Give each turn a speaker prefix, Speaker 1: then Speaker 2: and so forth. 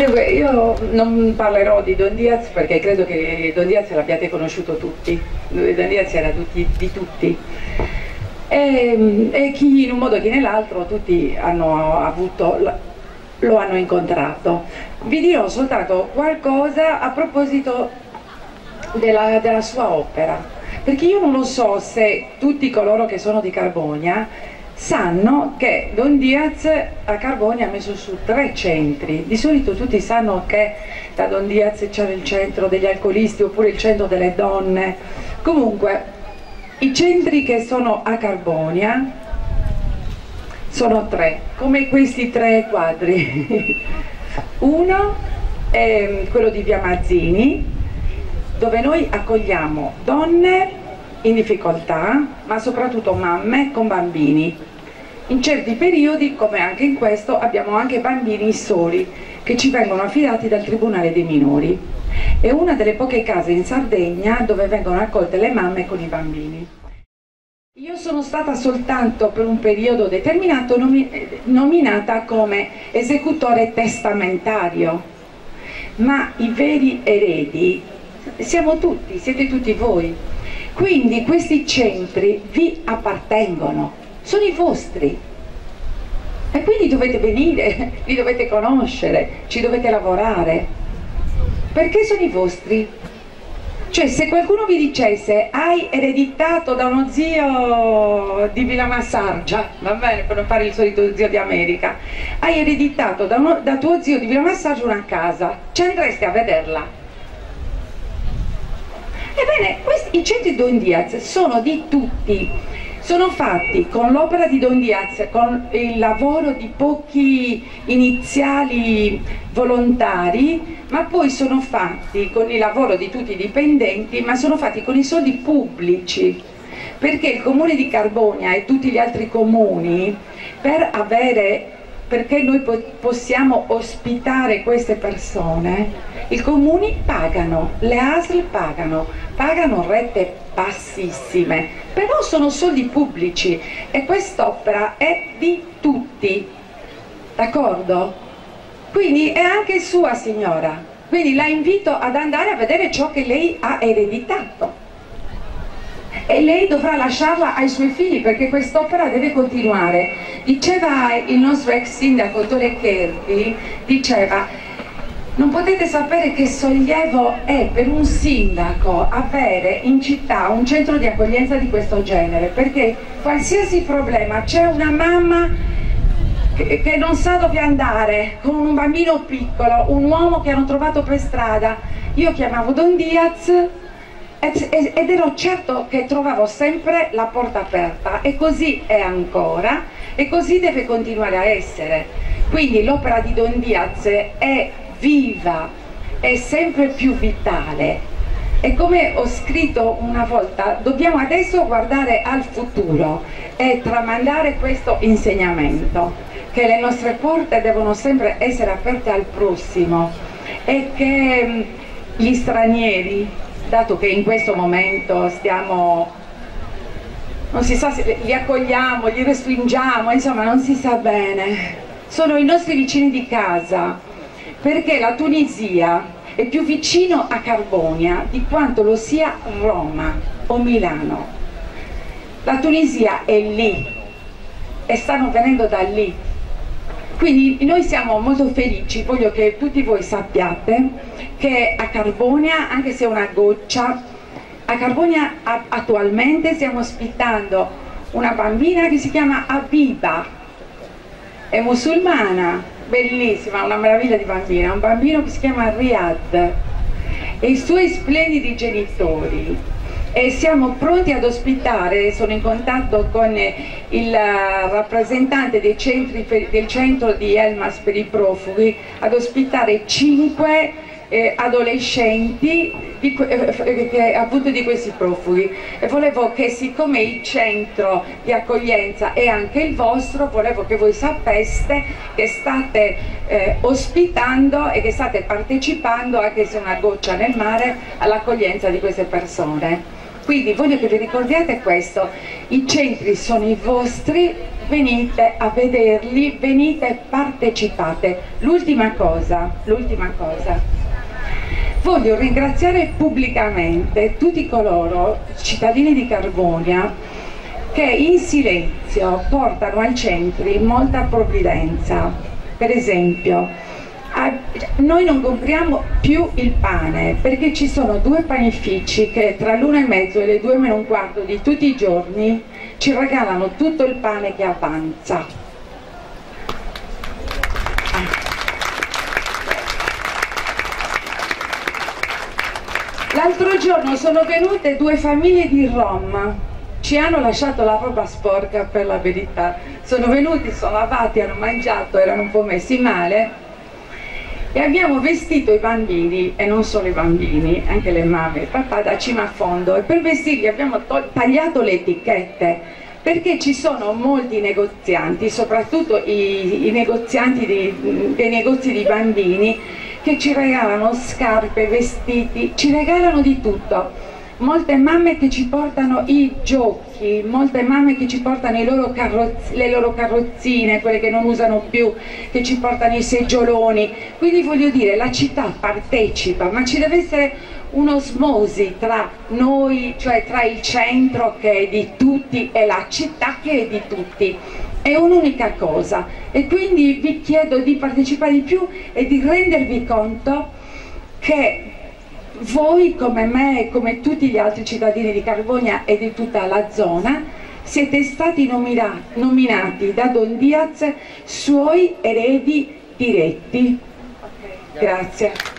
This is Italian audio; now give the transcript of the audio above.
Speaker 1: Dunque, io non parlerò di Don Diaz perché credo che Don Diaz l'abbiate conosciuto tutti, Don Diaz era tutti, di tutti. E, e, chi in un modo chi nell'altro tutti hanno avuto, lo hanno incontrato. Vi dirò soltanto qualcosa a proposito della, della sua opera, perché io non lo so se tutti coloro che sono di Carbonia sanno che Don Diaz a Carboni ha messo su tre centri. Di solito tutti sanno che da Don Diaz c'era il centro degli alcolisti oppure il centro delle donne. Comunque, i centri che sono a Carbonia sono tre, come questi tre quadri. Uno è quello di Via Mazzini, dove noi accogliamo donne in difficoltà, ma soprattutto mamme con bambini in certi periodi, come anche in questo, abbiamo anche bambini soli che ci vengono affidati dal Tribunale dei minori. È una delle poche case in Sardegna dove vengono accolte le mamme con i bambini. Io sono stata soltanto per un periodo determinato nominata come esecutore testamentario, ma i veri eredi siamo tutti, siete tutti voi. Quindi questi centri vi appartengono, sono i vostri. E quindi dovete venire, li dovete conoscere, ci dovete lavorare. Perché sono i vostri? Cioè se qualcuno vi dicesse hai ereditato da uno zio di Villa Massargia, va bene per non fare il solito zio di America, hai ereditato da, uno, da tuo zio di Villa Massargia una casa, ci andreste a vederla? Ebbene, questi, i centri Don Diaz sono di tutti, sono fatti con l'opera di Don Diaz, con il lavoro di pochi iniziali volontari, ma poi sono fatti con il lavoro di tutti i dipendenti, ma sono fatti con i soldi pubblici, perché il comune di Carbonia e tutti gli altri comuni, per avere perché noi possiamo ospitare queste persone, i comuni pagano, le ASL pagano, pagano rette bassissime, però sono soldi pubblici e quest'opera è di tutti, d'accordo? Quindi è anche sua signora, quindi la invito ad andare a vedere ciò che lei ha ereditato e lei dovrà lasciarla ai suoi figli perché quest'opera deve continuare. Diceva il nostro ex sindaco Tore Kerti, diceva non potete sapere che sollievo è per un sindaco avere in città un centro di accoglienza di questo genere perché qualsiasi problema c'è una mamma che non sa dove andare con un bambino piccolo, un uomo che hanno trovato per strada. Io chiamavo Don Diaz ed ero certo che trovavo sempre la porta aperta e così è ancora e così deve continuare a essere. Quindi l'opera di Don Diaz è viva è sempre più vitale. E come ho scritto una volta dobbiamo adesso guardare al futuro e tramandare questo insegnamento che le nostre porte devono sempre essere aperte al prossimo e che mm, gli stranieri dato che in questo momento stiamo non si sa se li accogliamo, li respingiamo, insomma non si sa bene. Sono i nostri vicini di casa perché la Tunisia è più vicino a Carbonia di quanto lo sia Roma o Milano. La Tunisia è lì e stanno venendo da lì quindi noi siamo molto felici, voglio che tutti voi sappiate che a Carbonia, anche se è una goccia, a Carbonia attualmente stiamo ospitando una bambina che si chiama Abiba, è musulmana, bellissima, una meraviglia di bambina, un bambino che si chiama Riyad e i suoi splendidi genitori e siamo pronti ad ospitare, sono in contatto con il rappresentante centri, del centro di Elmas per i profughi, ad ospitare cinque eh, adolescenti di, eh, eh, appunto di questi profughi. E volevo che siccome il centro di accoglienza è anche il vostro volevo che voi sapeste che state eh, ospitando e che state partecipando anche se una goccia nel mare all'accoglienza di queste persone Quindi voglio che vi ricordiate questo, i centri sono i vostri, venite a vederli, venite partecipate. L'ultima cosa, l'ultima cosa, voglio ringraziare pubblicamente tutti coloro, cittadini di Carbonia, che in silenzio portano ai centri molta provvidenza. Per esempio, noi non compriamo più il pane perché ci sono due panifici che tra l'una e mezzo e le due meno un quarto di tutti i giorni ci regalano tutto il pane che avanza. L'altro giorno sono venute due famiglie di Rom, ci hanno lasciato la roba sporca per la verità, sono venuti, sono lavati, hanno mangiato, erano un po' messi male e abbiamo vestito i bambini e non solo i bambini, anche le mamme. E papà da cima a fondo e per vestirli abbiamo tagliato le etichette perché ci sono molti negozianti, soprattutto i, i negozianti di, dei negozi di bambini che ci regalano scarpe, vestiti, ci regalano di tutto molte mamme che ci portano i giochi, molte mamme che ci portano loro le loro carrozzine, quelle che non usano più, che ci portano i seggioloni. Quindi voglio dire, la città partecipa, ma ci deve essere un'osmosi tra noi, cioè tra il centro che è di tutti e la città che è di tutti. È un'unica cosa e quindi vi chiedo di partecipare di più e di rendervi conto che voi come me e come tutti gli altri cittadini di Carbonia e di tutta la zona siete stati nominati da Don Diaz suoi eredi diretti. Grazie.